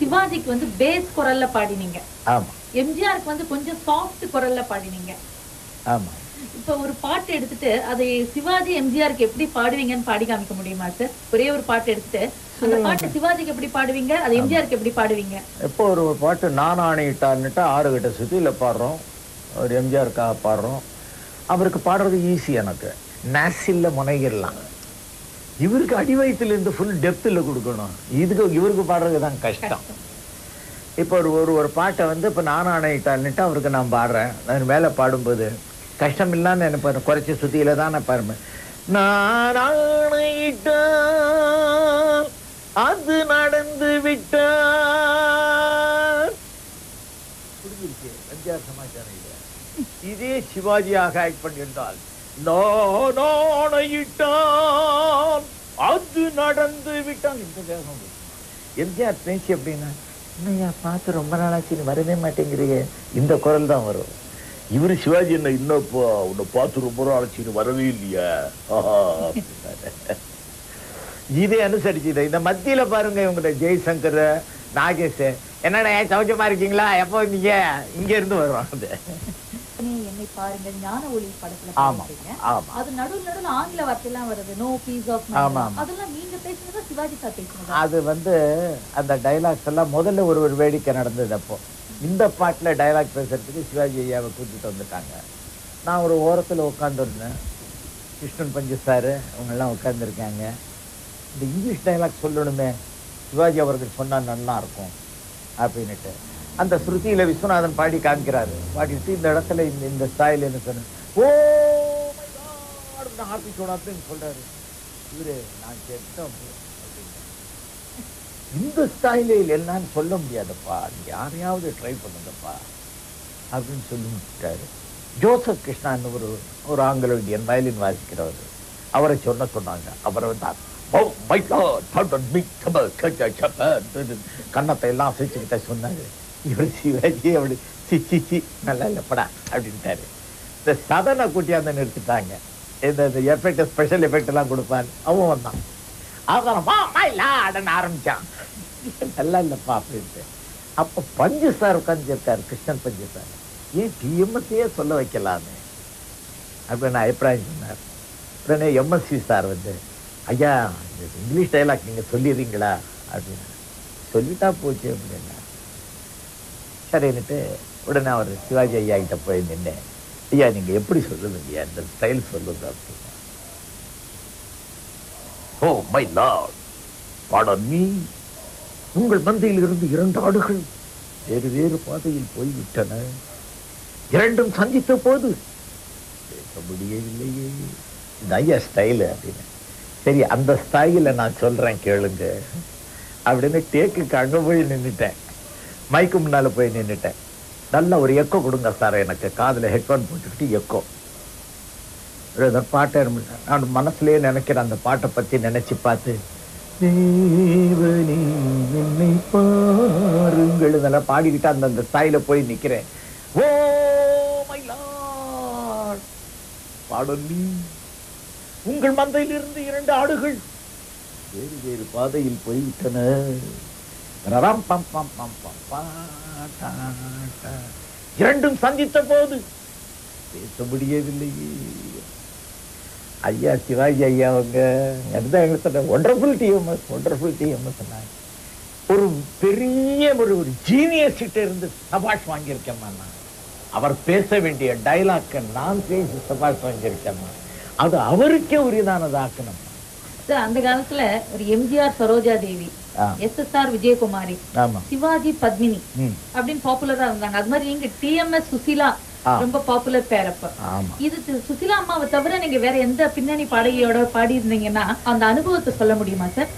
சிவாஜிக்கு வந்து பேஸ் குரல்ல பாடினீங்க. ஆமா. எம்ஜிஆருக்கு வந்து கொஞ்சம் சாஃப்ட் குரல்ல பாடினீங்க. ஆமா. இப்ப ஒரு பாட்டு எடுத்துட்டு அதை சிவாஜி எம்ஜிஆருக்கு எப்படி பாடுவீங்கன்னு பாடி காமிக்க முடியுமா சார்? ஒரே ஒரு பாட்டு எடுத்துட்டு அந்த பாட்டு சிவாஜிக்கு எப்படி பாடுவீங்க அது எம்ஜிஆருக்கு எப்படி பாடுவீங்க? ஒரு ஒரு பாட்டு நான் ஆணையிட்டான்னுட்டு ஆறு கட்ட சுத்தியில பாடுறோம். ஒரு எம்ஜிஆருக்காக பாடுறோம். அவருக்கு பாடுறது ஈஸி எனக்கு. நாசில்ல முனைகிடலாம் இவருக்கு அடி இருந்து ஃபுல் டெப்த்தில் கொடுக்கணும். இதுக்கு இவருக்கு பாடுறது தான் கஷ்டம். இப்போ ஒரு ஒரு ஒரு பாட்டை வந்து இப்போ நான் ஆணையிட்டான்னுட்டு அவருக்கு நான் பாடுறேன். நான் மேலே பாடும்போது கஷ்டம் இல்லாமல் என்ன குறைச்சி சுத்தியில் தான் நான் பாருப்பேன் நான் அது நடந்து விட்டார் புரிஞ்சிருச்சு எம்ஜிஆர் சமாச்சாரம் இல்லை இதே சிவாஜியாக ஆக்ட் பண்ணியிருந்தால் நான் ஆணையிட்டால் அது நடந்து விட்டால் இந்த வேகம். எம்ஜிஆர் பேச்சு அப்படின்னா என்னையா பார்த்து ரொம்ப நாளாச்சு நீ வரவே மாட்டேங்கிறீங்க இந்த குரல் தான் வரும். இவரு சிவாஜி என்ன இன்னப்பா உன்னை பார்த்து ரொம்ப நாள் ஆச்சு நீ வரவே இல்லையா. இதே அனுசரிச்சு இதை. இந்த மத்தியில பாருங்க இவங்க ஜெய்சங்கர் நாகேஷ். என்னடா சௌச்சமா இருக்கீங்களா? எப்போ வந்தீங்க? இங்க இருந்து என்னை பாருங்க ஞான ஒளி படத்துல ஆமா அது நடுவுல நடுவுல ஆங்கில வார்த்தையெல்லாம் வருது. No piece off. அதெல்லாம் நீங்க பேசுனதா சிவாஜி சார் பேசுனதா? அது வந்து அந்த டைலாக்ஸ் எல்லாம் முதல்ல ஒரு ஒரு வேடிக்கை நடந்தது அப்போ. இந்த பாட்டுல டைலாக் பேசுறதுக்கு சிவாஜி ஐயாவை கூட்டிட்டு வந்துட்டாங்க. நான் ஒரு ஓரத்துல உட்காந்துருந்தேன் கிருஷ்ணன் பஞ்சு சார் அவங்கெல்லாம் உட்காந்துருக்காங்க இந்த இங்கிலீஷ் டைலாக் சொல்லணுமே. சிவாஜி அவர்கள் சொன்னா நல்லா இருக்கும். அப்படின்னுட்டு. அந்த ஸ்ருதியில விஸ்வநாதன் பாடி காமிக்கிறாரு. பாடிட்டு இந்த இடத்துல இந்த இந்த ஸ்டைல் என்ன சொன்ன? ஓ ஹாப்பி அப்படின்னு சொல்றாரு. இவரு நான் கேட்டேன் இந்த ஸ்டைலில் என்னன்னு சொல்ல முடியாதப்பா. யாரையாவது ட்ரை பண்ணுங்கப்பா அப்படின்னு சொல்லி முடிச்சிட்டாரு ஜோசப் கிருஷ்ணான்னு ஒரு ஒரு ஆங்கில இந்தியன் வயலின் வாசிக்கிறவர். அவரை சொன்ன சொன்னாங்க. அவரை வந்து கன்னத்தை எல்லாம் அசைச்சுக்கிட்ட சொன்னாரு. இவர் சிவாஜி அப்படி சி சி சி நல்லா இல்லைப்படா அப்படின்ட்டாரு. இந்த சதனை கூட்டியாந்து நிறுத்திட்டாங்க. இந்த இந்த எஃபெக்ட் ஸ்பெஷல் எஃபெக்ட் எல்லாம் கொடுப்பாரு. அவன் வந்தான். அவன் மா ஆரம்பிச்சான். நல்லா இல்லப்பா அப்படின்ட்டு. அப்போ பஞ்சு சார் உட்காந்துருக்காரு கிருஷ்ணன் பஞ்சு சார் ஏன் டிஎம்எஸ்ஸையே சொல்ல வைக்கலாமே. அப்படின்னு அபிப்பிராயம் சொன்னார். உடனே எம்எஸ்சி சார் வந்து ஐயா இந்த இங்கிலீஷ் டைலாக் நீங்க சொல்லிடுறீங்களா? அப்படின்னு. சொல்லிட்டா போச்சு அப்படின்னா சரின்னுட்டு உடனே அவர் சிவாஜி ஐயா கிட்ட போய் நின்று ஐயா நீங்க எப்படி சொல்லுவீங்க? ஐயா இந்த ஸ்டைல் சொல்லுங்க அப்படின்னு. ஓ மை லார்ட் பாடம் நீ உங்கள் மந்தையில் இருந்து இரண்டு ஆடுகள் வேறு வேறு பாதையில் போய்விட்டன. இரண்டும் சந்தித்த போது பேச முடியவில்லையே. இந்த ஐயா ஸ்டைலு அப்படின்னு. சரி அந்த ஸ்டைல நான் சொல்றேன் கேளுங்க. அப்படின்னு டேக்குக்கு அங்கே போய் நின்னுட்டேன். மைக்கு முன்னால போய் நின்றுட்டேன் நல்ல ஒரு எக்கோ கொடுங்க சார் எனக்கு காதில் ஹெட்ஃபோன் போட்டுக்கிட்டு எக்கோ அந்த பாட்டை நான் மனசுலயே நினைக்கிறேன். அந்த பாட்டை பத்தி நினைச்சு பார்த்து தேவனே என்னை பாருங்கள். இதெல்லாம் பாடிக்கிட்டு அந்த அந்த ஸ்டைல போய் நிக்கிறேன். ஓ மை லார்ட் பாடலி உங்கள் மந்தையிலிருந்து இரண்டு ஆடுகள் வேறு வேறு பாதையில் போய்விட்டன. இரண்டும் சந்தித்த போது பேச முடியவில்லையே. ஐயா சிவாஜி ஐயா அவங்க அதுதான் எங்களுக்கு ஒண்டர்ஃபுல் டிஎம்எஸ் ஒண்டர்ஃபுல் டிஎம்எஸ் சொன்னாங்க ஒரு பெரிய ஒரு ஒரு ஜீனியஸ் கிட்ட இருந்து சபாஷ் வாங்கியிருக்கேம்மா நான். அவர் பேச வேண்டிய டைலாக்க நான் பேசி சபாஷ் வாங்கியிருக்கேம்மா. அது அவருக்கே உரியதானதாக்கணும் அந்த காலத்துல ஒரு எம்ஜிஆர் சரோஜா தேவி எஸ்எஸ்ஆர் விஜயகுமாரி சிவாஜி பத்மினி அப்படின்னு பாப்புலரா இருந்தாங்க. அது மாதிரி நீங்க டிஎம்எஸ் சுசிலா. ரொம்ப பாப்புலர் பேர் அப்ப ஆமா. இது சுசிலா அம்மாவை தவிர நீங்க வேற எந்த பின்னணி பாடகியோட பாடி இருந்தீங்கன்னா அந்த அனுபவத்தை சொல்ல முடியுமா சார்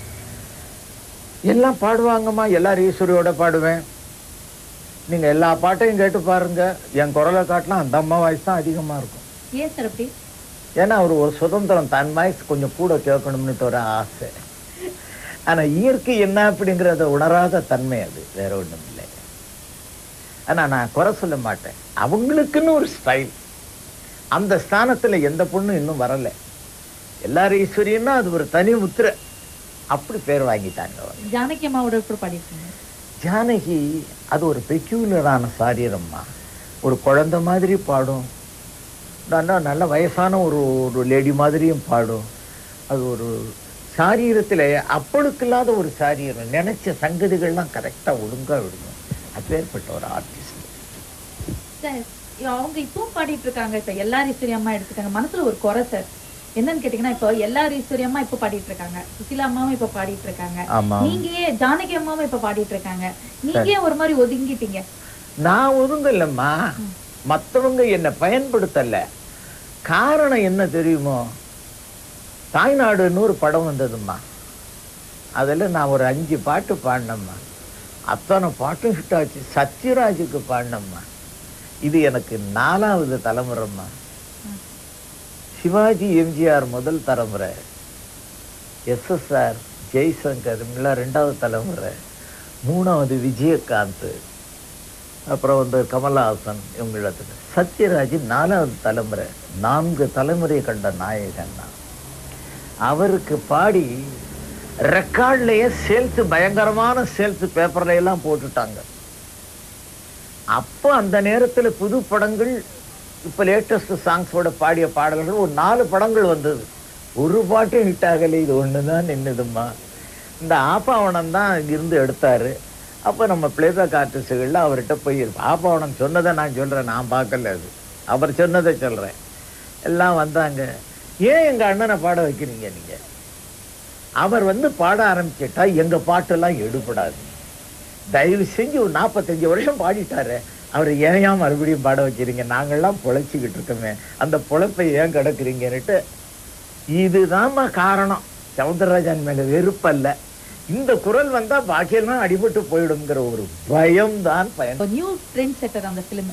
எல்லாம் பாடுவாங்கம்மா. எல்லாரும் ஈஸ்வரியோட பாடுவேன். நீங்க எல்லா பாட்டையும் கேட்டு பாருங்க. என் குரலை காட்டலாம் அந்த அம்மா வாய்ஸ் தான் அதிகமா இருக்கும். ஏன் சார் அப்படி? ஏன்னா அவர் ஒரு சுதந்திரம் தன் வாய்ஸ் கொஞ்சம் கூட கேட்கணும்னுட்டு ஒரு ஆசை. ஆனா இயற்கை என்ன அப்படிங்கறத உணராத தன்மை அது. வேற ஒண்ணும் இல்லை. ஆனா நான் குறை சொல்ல மாட்டேன். அவங்களுக்குன்னு ஒரு ஸ்டைல் அந்த ஸ்தானத்துல எந்த பொண்ணும் இன்னும் வரல. எல்லாரும் ஈஸ்வரியன்னா அது ஒரு தனி முத்திரை. அப்படி பேர் வாங்கிட்டாங்க ஜானகி அம்மாவோட கூட பாடியிருக்கீங்க. ஜானகி அது ஒரு பெக்யூலரான சாரீரம்மா. ஒரு குழந்தை மாதிரி பாடும். நல்லா நல்ல வயசான ஒரு ஒரு லேடி மாதிரியும் பாடும். அது ஒரு சாரீரத்தில் அப்பளுக்கில்லாத ஒரு சாரீரம். நினைச்ச சங்கதிகள்லாம் கரெக்டாக ஒழுங்காக விடுங்க. அப்பேற்பட்ட ஒரு ஆர்டிஸ்ட் சார் அவங்க இப்பவும் பாடிட்டு இருக்காங்க. சார் எல்லாரும் ஈஸ்வரி அம்மா எடுத்துக்காங்க மனசுல ஒரு குறை சார் என்னன்னு கேட்டீங்கன்னா இப்போ எல்லாரும் ஈஸ்வரி அம்மா இப்ப பாடிட்டு இருக்காங்க. சுசிலா அம்மாவும் இப்ப பாடிட்டு இருக்காங்க. ஆமாம் நீங்க ஏன் ஜானகி அம்மாவும் இப்ப பாடிட்டு இருக்காங்க. நீங்க ஏன் ஒரு மாதிரி ஒதுங்கிட்டீங்க. நான் ஒதுங்கல்லம்மா மற்றவங்க என்னை பயன்படுத்தல. காரணம் என்ன தெரியுமோ? தாய்நாடுன்னு ஒரு படம் வந்ததும்மா. அதில் நான் ஒரு அஞ்சு பாட்டு பாடினேம்மா. அத்தனை பாட்டும் ஹிட் ஆச்சு. சத்யராஜுக்கு பாடினம்மா. இது எனக்கு நாலாவது தலைமுறைம்மா. சிவாஜி எம்ஜிஆர் முதல் தலைமுறை. எஸ்எஸ்ஆர் ஜெய்சங்கர் இவங்களாம் ரெண்டாவது தலைமுறை. மூணாவது விஜயகாந்த். அப்புறம் வந்து கமலஹாசன் இவங்களத்துக்கு சத்யராஜ் நாலாவது தலைமுறை. நான்கு தலைமுறை கண்ட நாயகன் நான். அவருக்கு பாடி ரெக்கார்ட்லயே சேல்ஸ் பயங்கரமான சேல்ஸ் பேப்பர்ல எல்லாம் போட்டுட்டாங்க. அப்போ அந்த நேரத்துல புது படங்கள் இப்ப லேட்டஸ்ட் சாங்ஸோட பாடிய பாடல்கள் ஒரு நாலு படங்கள் வந்தது. ஒரு பாட்டும் ஹிட் ஆகலை இது ஒண்ணுதான் நின்னுதும்மா. இந்த ஆப்பாவணம் தான் இருந்து எடுத்தாரு. அப்போ நம்ம பிளேபேக் ஆர்டிஸ்டுகளில் அவர்கிட்ட போய் ஆப்பாவணம் சொன்னதை நான் சொல்றேன் நான் பார்க்கல அது. அவர் சொன்னதை சொல்றேன். எல்லாம் வந்தாங்க. ஏன் எங்க அண்ணனை பாட வைக்கிறீங்க நீங்க? அவர் வந்து பாட ஆரம்பிச்சிட்டா எங்க பாட்டெல்லாம் எடுபடாது. தயவு செஞ்சு ஒரு நாற்பத்தஞ்சு வருஷம் பாடிட்டாரு அவர் ஏன் மறுபடியும் பாட வைக்கிறீங்க? நாங்கள்லாம் பொழைச்சிக்கிட்டு இருக்கோமே அந்த பொழைப்பை ஏன் கிடக்குறீங்கன்னுட்டு. இதுதாம்மா காரணம். சவுந்தரராஜன் மேல வெறுப்பல்ல. இந்த குரல் வந்தா பாக்கியெல்லாம் அடிபட்டு போயிடுங்கிற ஒரு பயம்தான் பயன். நியூ ட்ரெண்ட் செட்டர் அந்த பிலிம்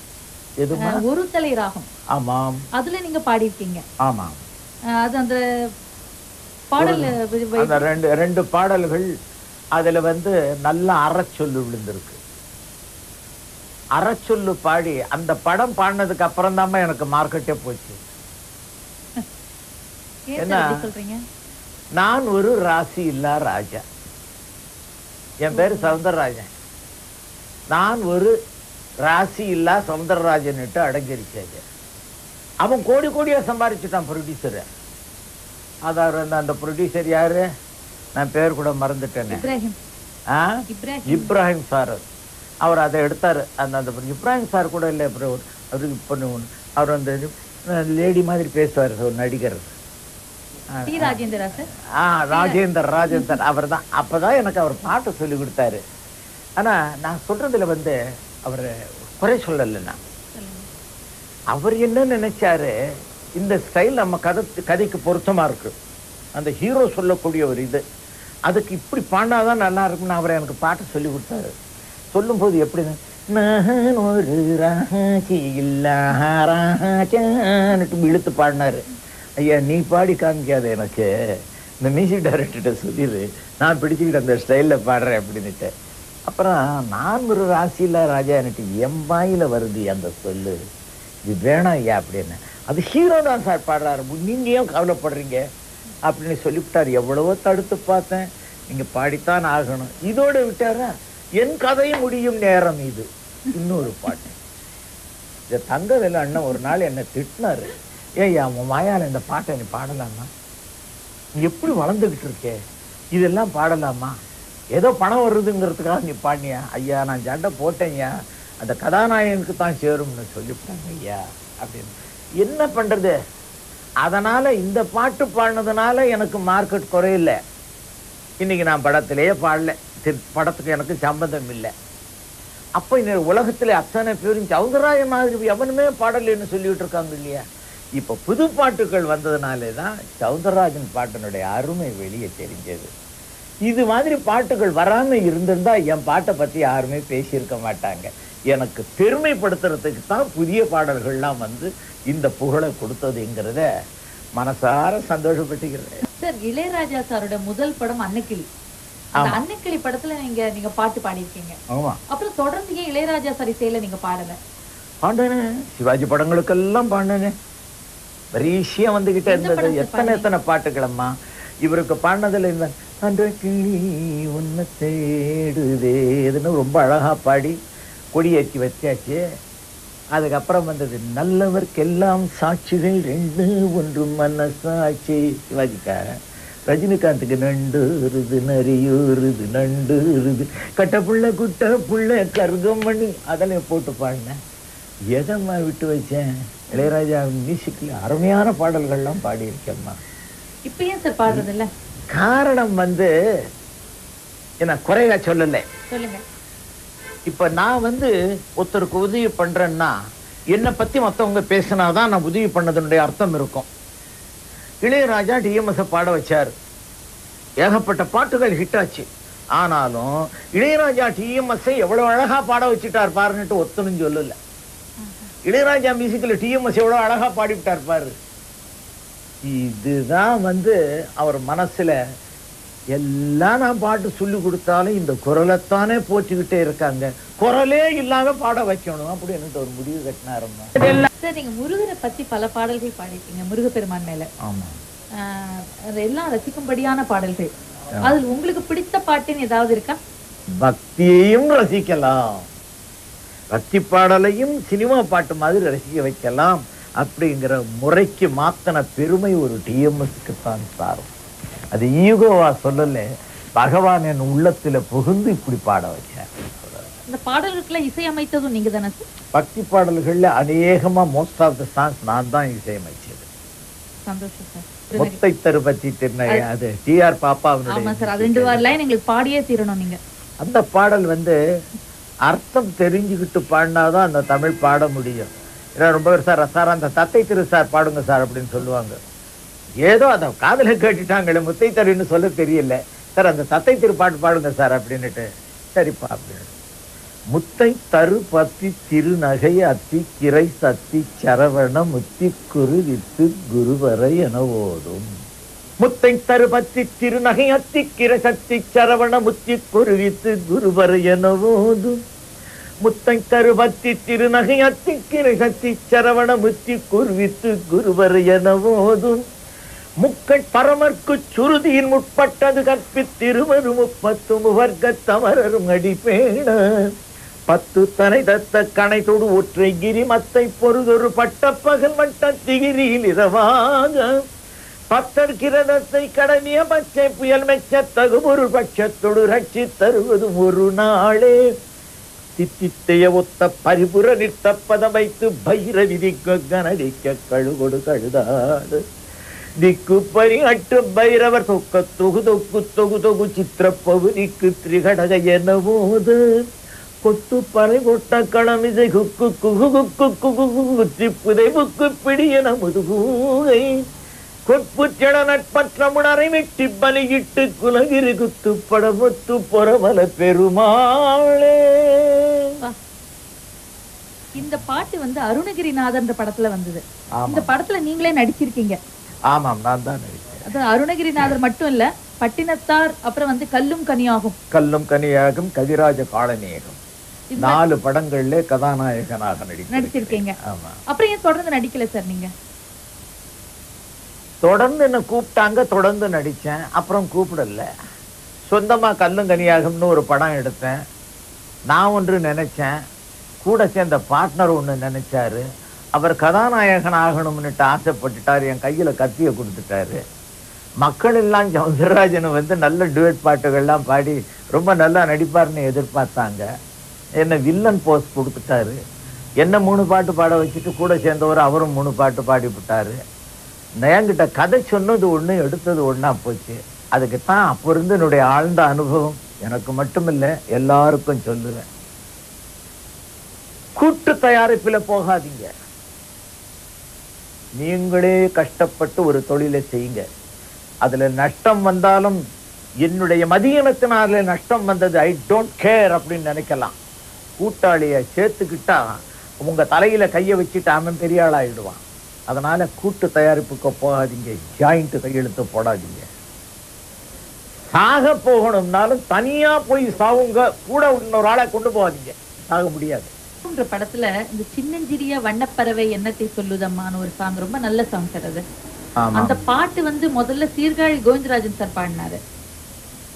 ஒரு தலை ராகம் ஆமாம். அதுல நீங்க பாடியிருக்கீங்க. ஆமாம். அது அந்த பாடல் ரெண்டு ரெண்டு பாடல்கள் அதுல வந்து நல்ல அறச்சொல்லு விழுந்திருக்கு. அறச்சொல்லு பாடி அந்த படம் பாடினதுக்கு அப்புறம் தான் எனக்கு மார்க்கெட்டே போச்சு. என்ன? நான் ஒரு ராசி இல்லா ராஜா. என் பேரு சவுந்தரராஜன். நான் ஒரு ராசி இல்லா சவுந்தரராஜன்ட்டு அடங்கிருச்சாங்க அவன் கோடி கோடியா சம்பாரிச்சுட்டான் ப்ரொடியூசரு அதாவது அந்த- அந்த ப்ரொடியூசர் யாரு? நான் பேர் கூட மறந்துட்டேனே. இப்ராஹிம். ஆ? இப்ராஹிம். சார். அவர் அதை எடுத்தாரு. அந்த அந்த இப்ராஹிம் சார் கூட இல்லை. அப்புறம் அவருக்கு ஒண்ணு. அவர் அந்த லேடி மாதிரி பேசுவார் ஒரு நடிகர். ஆ, ராஜேந்திரா ராஜேந்தர் அவர் தான் அப்பதான் எனக்கு அவர் பாட்டு சொல்லி கொடுத்தாரு. ஆனா நான் சொல்றதுல வந்து அவர் குறை சொல்லலை நான். அவர் என்ன நினைச்சாரு? இந்த ஸ்டைல் நம்ம கதை கதைக்கு பொருத்தமா இருக்கு. அந்த ஹீரோ சொல்லக்கூடிய ஒரு இது. அதுக்கு இப்படி பாண்டாதான் நல்லா இருக்கும்னு அவர் எனக்கு பாட்டு சொல்லி கொடுத்தாரு. சொல்லும்போது எப்படின்னு நான் ஒரு ராஜி இல்லா இழுத்து பாடினாரு. ஐயா நீ பாடி காமிக்காத எனக்கு. இந்த மியூசிக் டைரக்டர்கிட்ட சொல்லிடு நான் பிடிச்சிக்கிட்டு அந்த ஸ்டைலில் பாடுறேன் அப்படின்னுட்டு. அப்புறம் நான் ஒரு ராசியில ராஜான்னுட்டு என் வாயில வருது அந்த சொல்லு. இது வேணாம் ஐயா அப்படின்னு. அது ஹீரோ தான் சார் பாடுறாரு நீங்க ஏன் கவலைப்படுறீங்க? அப்படின்னு சொல்லிவிட்டார். எவ்வளவோ தடுத்து பார்த்தேன். நீங்க பாடித்தான் ஆகணும். இதோட விட்டாரா? என் கதையும் முடியும் நேரம் இது. இன்னொரு பாட்டு. இந்த தங்கவேலு அண்ணன் ஒரு நாள் என்னை திட்டினாரு. ஏய்யா உன் மாயால இந்த பாட்டை நீ பாடலாமா? நீ எப்படி வளர்ந்துகிட்டு இருக்கே? இதெல்லாம் பாடலாமா? ஏதோ பணம் வருதுங்கிறதுக்காக நீ பாடினியா? ஐயா நான் சண்டை போட்டேன்யா அந்த கதாநாயகனுக்கு தான் சேரும்னு சொல்லிவிட்டாங்க ஐயா அப்படின்னு. என்ன பண்ணுறது அதனால் இந்த பாட்டு பாடினதுனால எனக்கு மார்க்கெட் குறையில்லை இன்றைக்கி நான் படத்திலேயே பாடல. படத்துக்கு எனக்கு சம்பந்தம் இல்லை. அப்போ இந்த உலகத்தில் அத்தனை பேரும் சௌந்தராய மாதிரி எவனுமே பாடலைன்னு சொல்லிகிட்டு இருக்காங்க இல்லையா? இப்போ புது பாட்டுகள் வந்ததுனாலே தான் சௌந்தரராஜன் பாட்டினுடைய அருமை வெளியே தெரிஞ்சது. இது மாதிரி பாட்டுகள் வராமல் இருந்திருந்தால் என் பாட்டை பற்றி யாருமே பேசியிருக்க மாட்டாங்க. எனக்கு பெருமைப்படுத்துறதுக்கு தான் புதிய பாடல்கள்லாம் வந்து இந்த புகழை கொடுத்ததுங்கிறத மனசார சந்தோஷப்பட்டுக்கிறேன். சார் இளையராஜா சாரோட முதல் படம் அன்னக்கிளி. அன்னக்கிளி படத்துல நீங்க நீங்க பாட்டு பாடியிருக்கீங்க. ஆமா. அப்புறம் தொடர்ந்து ஏன் இளையராஜா சார் இசையில நீங்க பாடல? பாண்டனே சிவாஜி படங்களுக்கெல்லாம் பாண்டனே வரிசையா வந்துகிட்டே இருந்தது. எத்தனை? எத்தனை பாட்டுகளம்மா இவருக்கு பாடினதுல இந்த கிளி உன்னை தேடுதேதுன்னு ரொம்ப அழகா பாடி கொடியேற்றி வச்சாச்சு. அதுக்கப்புறம் வந்தது நல்லவர்க்கெல்லாம் சாட்சிகள் ரெண்டு ஒன்று மனசாட்சி. சிவாஜிக்காரன் ரஜினிகாந்துக்கு நண்டுருது நரியூருது நண்டுருது கட்ட புள்ள குட்ட புள்ள கர்க்கம் பண்ணி அதெல்லாம் போட்டு பாடினேன் எதம்மா விட்டு வச்சேன்? இளையராஜா மியூசிக்கில் அருமையான பாடல்கள்லாம் பாடியிருக்கேம்மா. இப்ப ஏன் சார் பாடுறது இல்ல காரணம் வந்து என்ன குறையா சொல்லலை. சொல்லுங்க. இப்ப நான் வந்து ஒருத்தருக்கு உதவி பண்றேன்னா என்னை பத்தி மத்தவங்க பேசினாதான் நான் உதவி பண்ணதனுடைய அர்த்தம் இருக்கும். இளையராஜா டிஎம்எஸ் பாட வச்சார். ஏகப்பட்ட பாட்டுகள் ஹிட் ஆச்சு. ஆனாலும் இளையராஜா டிஎம்எஸ் எவ்வளவு அழகா பாட வச்சுட்டார் பாருன்னுட்டு ஒத்தனும் சொல்லல. இளையராஜா மியூசிக்கில் டிஎம்எஸ் எவ்வளவு அழகா பாடிவிட்டார் பாரு. இதுதான் வந்து அவர் மனசுல எல்லாம் நான் பாட்டு சொல்லி கொடுத்தாலும் இந்த குரலைத்தானே போச்சுக்கிட்டே இருக்காங்க. குரலே இல்லாம பாட வைக்கணும். அப்படின்னு ஒரு முடிவு கட்டினாருமா சார் நீங்க முருகரை பத்தி பல பாடல்கள் பாடிருக்கீங்க முருகப்பெருமான் மேல. ஆமா. எல்லாம் ரசிக்கும்படியான பாடல்கள். அதில் உங்களுக்கு பிடித்த பாட்டுன்னு ஏதாவது இருக்கா? பக்தியையும் ரசிக்கலாம். பக்தி பாடலையும் சினிமா பாட்டு மாதிரி ரசிக்க வைக்கலாம். அப்படிங்கிற முறைக்கு மாத்தன பெருமை ஒரு டிஎம்எஸ்க்கு தான் சாரும் அது ஈகோவா சொல்லல. பகவான் என் உள்ளத்துல புகுந்து இப்படி பாட வச்சேன் இந்த பாடல்களுக்குள்ள இசையமைத்ததும் நீங்க தானே பக்தி பாடல்கள்ல அநேகமா மோஸ்ட் ஆஃப் த சாங்ஸ் நான் தான் இசையமைச்சது முத்தை தருபத்தி திருநகை அது டிஆர் லைன் எங்களுக்கு பாடியே தீரணும் நீங்க. அந்த பாடல் வந்து அர்த்தம் தெரிஞ்சுக்கிட்டு பாடினாதான் அந்த தமிழ் பாட முடியும். ஏன்னா ரொம்ப பேர் சார் சார் அந்த தத்தை திரு சார் பாடுங்க சார் அப்படின்னு சொல்லுவாங்க. ஏதோ அதை காதல கேட்டுட்டாங்களே முத்தை தருன்னு சொல்ல தெரியல. சார் அந்த தத்தை திரு பாட்டு பாடுங்க சார் அப்படின்னுட்டு. சரிப்பா அப்படின்னு முத்தை தரு பத்தி திருநகை அத்தி கிரை சத்தி சரவண முத்தி குரு வித்து குருவரை என ஓடும் முத்தை தருபத்தி திருநகை அத்தி கிரை சத்தி சரவண முத்தி குருவித்து குருவரை என ஓதும் முத்தை தருபத்தி திருநகை அத்தி கிரை சத்தி சரவண முத்தி குருவித்து குருவரை என ஓதும் முக்கள் பரமர்க்கு சுருதியின் முற்பட்டது கற்பித்திருவரு முப்பத்து முவர்க்க தமரரும் அடிப்பேண பத்து தனை தத்த கணை தொடு ஒற்றை கிரி மத்தை பொருதொரு பட்ட பகல் மட்ட திகிரியில் இரவாக பத்தர் கிரதத்தை கடனிய பச்சை புயல் மெச்ச தகுபொரு பட்சத்தொடு ரட்சி தருவதும் ஒரு நாளே. தித்தித்தைய ஒத்த பரிபுற பரிபுர நிறுத்தப்பதம் வைத்து பைர விதிக்க கனடிக்க கழுகொடு கழுதாடு திக்கு பரி அட்டு பைரவர் தொக்க தொகு தொக்கு தொகு தொகு சித்திர பகுதிக்கு திரிகடக என போது கொத்து பறை கொட்ட களமிசை குக்கு குகு குக்கு குகு குத்தி புதை புக்கு பிடியன முதுகூகை கொட்புச்சட நட்பற்ற முனரை வெட்டி பலியிட்டு குலகிரி குத்து படமுத்து பொறமல பெருமாளே. இந்த பாட்டு வந்து அருணகிரிநாதர்ன்ற படத்துல வந்தது இந்த படத்துல நீங்களே நடிச்சிருக்கீங்க ஆமாம் நான் தான் அருணகிரிநாதர் மட்டும் இல்ல பட்டினத்தார் அப்புறம் வந்து கல்லும் கனியாகும். கல்லும் கனியாகும் கவிராஜ காலநேகம் இது நாலு படங்கள்ல கதாநாயகனாக நடிச்சிருக்கீங்க அப்புறம் ஏன் தொடர்ந்து நடிக்கல சார் நீங்க? தொடர்ந்து என்ன கூப்பிட்டாங்க தொடர்ந்து நடிச்சேன் அப்புறம் கூப்பிடல. சொந்தமா கல்லும் கனியாகும்னு ஒரு படம் எடுத்தேன். நான் ஒன்று நினைச்சேன். கூட சேர்ந்த பார்ட்னர் ஒன்று நினைச்சாரு. அவர் கதாநாயகன் ஆகணும்னுட்டு ஆசைப்பட்டுட்டாரு என் கையில கத்தியை கொடுத்துட்டாரு. மக்கள் எல்லாம் சௌந்தரராஜனை வந்து நல்ல டுவெட் பாட்டுகள்லாம் பாடி ரொம்ப நல்லா நடிப்பார்னு எதிர்பார்த்தாங்க. என்னை வில்லன் போஸ்ட் கொடுத்துட்டாரு. என்ன மூணு பாட்டு பாட வச்சுட்டு கூட சேர்ந்தவர் அவரும் மூணு பாட்டு பாடி விட்டாரு. என்கிட்ட கதை சொன்னது ஒண்ணு எடுத்தது ஒன்றா போச்சு. அதுக்கு தான் அப்போ இருந்து என்னுடைய ஆழ்ந்த அனுபவம். எனக்கு மட்டுமில்ல எல்லாருக்கும் சொல்லுவேன். கூட்டு தயாரிப்பில் போகாதீங்க. நீங்களே கஷ்டப்பட்டு ஒரு தொழிலை செய்யுங்க. அதுல நஷ்டம் வந்தாலும் என்னுடைய மதியனத்தினால நஷ்டம் வந்தது ஐ டோன்ட் கேர் அப்படின்னு நினைக்கலாம். கூட்டாளிய சேர்த்துக்கிட்டா உங்க தலையில கையை வச்சுட்டு அவன் பெரிய ஆளாயிடுவான் அதனால கூட்டு தயாரிப்புக்கு போகாதீங்க ஜாயிண்ட் கையெழுத்து போடாதீங்க. சாக போகணும்னாலும் தனியா போய் சாவுங்க கூட இன்னொரு ஆளை கொண்டு போகாதீங்க. சாக முடியாது. என்ற படத்துல இந்த சின்னஞ்சிறிய வண்ணப்பறவை எண்ணத்தை சொல்லுதம்மான்னு ஒரு சாங் ரொம்ப நல்ல சாங் சார் அது. அந்த பாட்டு வந்து முதல்ல சீர்காழி கோவிந்தராஜன் சார் பாடினாரு.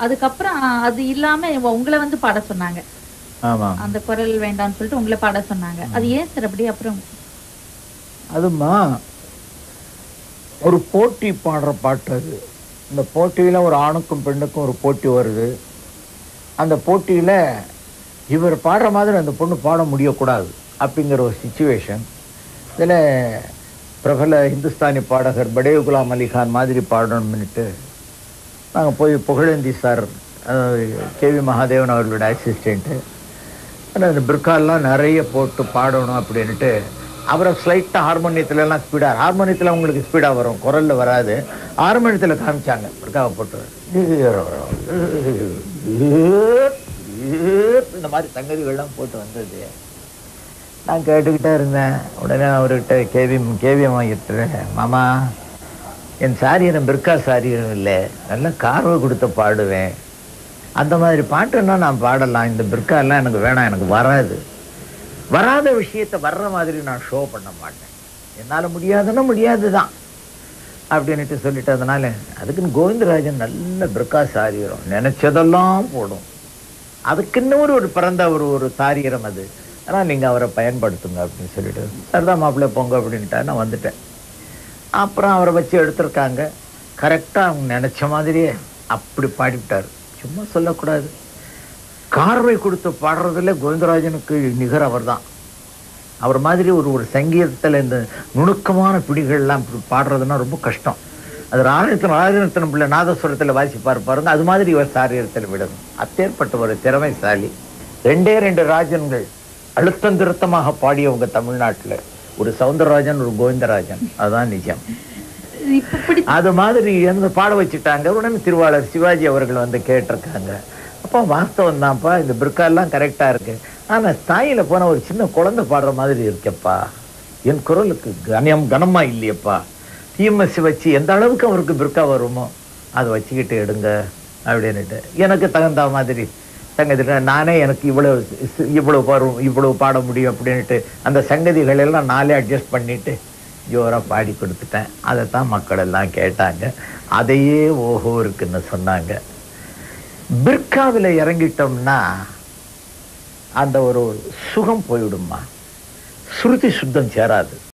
அதுக்கப்புறம் அது இல்லாம உங்களை வந்து பாட சொன்னாங்க. அந்த குரல் வேண்டாம்னு சொல்லிட்டு உங்களை பாட சொன்னாங்க. அது ஏன் சார் அப்படி? அப்புறம் அதுமா ஒரு போட்டி பாடுற பாட்டு அது. இந்த போட்டியில ஒரு ஆணுக்கும் பெண்ணுக்கும் ஒரு போட்டி வருது. அந்த போட்டியில இவர் பாடுற மாதிரி அந்த பொண்ணு பாட முடியக்கூடாது அப்படிங்கிற ஒரு சுச்சுவேஷன் இதில் பிரபல இந்துஸ்தானி பாடகர் படே குலாம் அலி கான் மாதிரி பாடணும்னுட்டு நாங்கள் போய் புகழேந்தி சார் கேவி மகாதேவன் அவர்களோட அசிஸ்டண்ட்டு ஆனால் அந்த பிற்காலெலாம் நிறைய போட்டு பாடணும் அப்படின்ட்டு அவரை ஸ்லைட்டாக ஹார்மோனியத்துலலாம் ஸ்பீடாக ஹார்மோனியத்தில் அவங்களுக்கு ஸ்பீடாக வரும் குரலில் வராது. ஹார்மோனியத்தில் காமிச்சாங்க பிற்காவை போட்டு. இந்த மாதிரி சங்கதிகள்லாம் போட்டு வந்தது. நான் கேட்டுக்கிட்டே இருந்தேன். உடனே அவர்கிட்ட கேவி கேவியம் வாங்கிட்டுறேன் மாமா என் சாரியனம் பிற்கா சாரியும் இல்லை. நல்லா கார்வை கொடுத்து பாடுவேன். அந்த மாதிரி பாட்டுன்னா நான் பாடலாம். இந்த பிற்காலாம் எனக்கு வேணாம். எனக்கு வராது. வராத விஷயத்தை வர்ற மாதிரி நான் ஷோ பண்ண மாட்டேன். என்னால் முடியாதுன்னா முடியாது தான் அப்படின்னுட்டு சொல்லிட்டதனால அதுக்குன்னு கோவிந்தராஜன் நல்ல பிற்கா சாரீரம். நினச்சதெல்லாம் போடும். அதுக்கு இன்னொரு ஒரு பிறந்த ஒரு ஒரு தாரியரம் அது. ஆனால் நீங்கள் அவரை பயன்படுத்துங்க அப்படின்னு சொல்லிட்டு சரிதான் மாப்பிள்ளை போங்க அப்படின்ட்டா நான் வந்துட்டேன். அப்புறம் அவரை வச்சு எடுத்திருக்காங்க. கரெக்டாக அவங்க நினச்ச மாதிரியே அப்படி பாடிவிட்டார். சும்மா சொல்லக்கூடாது. கார்வை கொடுத்து பாடுறதுல கோவிந்தராஜனுக்கு நிகர் அவர்தான். அவர் மாதிரி ஒரு ஒரு சங்கீதத்தில் இந்த நுணுக்கமான பிடிகள்லாம் இப்படி பாடுறதுன்னா ரொம்ப கஷ்டம். அது ராஜரத்னம் ராஜரத்னம் பிள்ளை நாதஸ்வரத்தில் வாசிப்பார் பாருங்க. அது மாதிரி இவர் சாரியத்தில் விடணும். அப்பேற்பட்ட ஒரு திறமைசாலி. ரெண்டே ரெண்டு ராஜன்கள் அழுத்தம் திருத்தமாக பாடியவங்க தமிழ்நாட்டுல. ஒரு சவுந்தரராஜன் ஒரு கோவிந்தராஜன். அதுதான் நிஜம். அது மாதிரி வந்து பாட வச்சுட்டாங்க. உடனே திருவாளர் சிவாஜி அவர்கள் வந்து கேட்டிருக்காங்க. அப்போ வாஸ்தவம் தான்ப்பா இந்த பிற்காலாம் கரெக்டா இருக்கு. ஆனா தாயில போன ஒரு சின்ன குழந்தை பாடுற மாதிரி இருக்கேப்பா. என் குரலுக்கு கனம் கனமா இல்லையப்பா. டிஎம்எஸ் வச்சு எந்த அளவுக்கு அவருக்கு பிற்கா வருமோ அதை வச்சுக்கிட்டு எடுங்க அப்படின்னுட்டு. எனக்கு தகுந்த மாதிரி சங்கதில நானே எனக்கு இவ்வளோ இவ்வளோ இவ்வளவு வரும் இவ்வளோ பாட முடியும் அப்படின்ட்டு அந்த சங்கதிகள் எல்லாம் நானே அட்ஜஸ்ட் பண்ணிட்டு ஜோராக பாடி கொடுத்துட்டேன். அதைத்தான் மக்கள் எல்லாம் கேட்டாங்க. அதையே ஓஹோ இருக்குன்னு சொன்னாங்க. பிற்காவில் இறங்கிட்டோம்னா அந்த ஒரு சுகம் போயிடுமா சுருதி சுத்தம் சேராது.